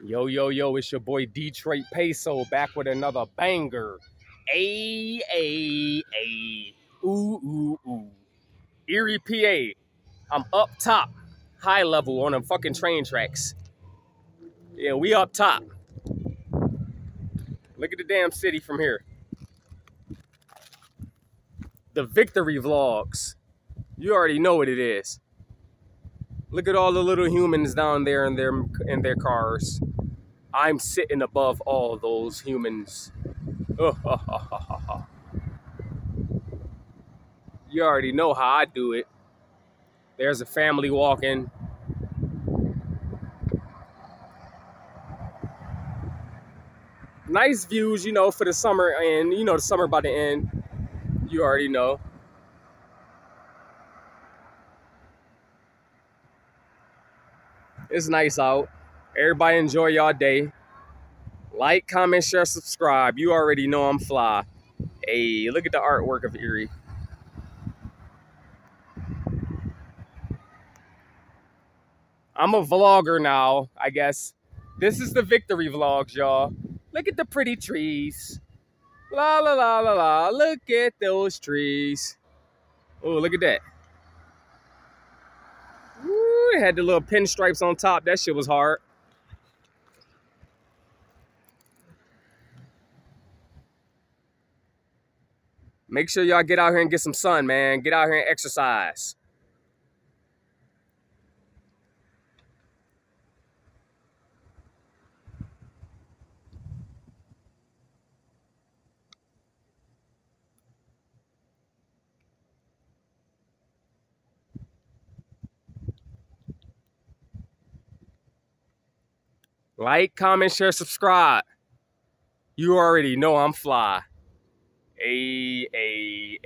Yo, yo, yo, it's your boy Detroit PaySo back with another banger. A, A, A. Ooh, ooh, ooh. Erie, PA. I'm up top, high level on them fucking train tracks. Yeah, we up top. Look at the damn city from here. The victory vlogs. You already know what it is. Look at all the little humans down there in their in their cars. I'm sitting above all those humans. you already know how I do it. There's a family walking. Nice views, you know, for the summer and you know the summer by the end. You already know. It's nice out. Everybody enjoy y'all day. Like, comment, share, subscribe. You already know I'm fly. Hey, look at the artwork of Erie. I'm a vlogger now, I guess. This is the victory vlogs, y'all. Look at the pretty trees. La la la la la. Look at those trees. Oh, look at that. It had the little pinstripes on top. That shit was hard. Make sure y'all get out here and get some sun, man. Get out here and exercise. Like, comment, share, subscribe. You already know I'm fly. A, A,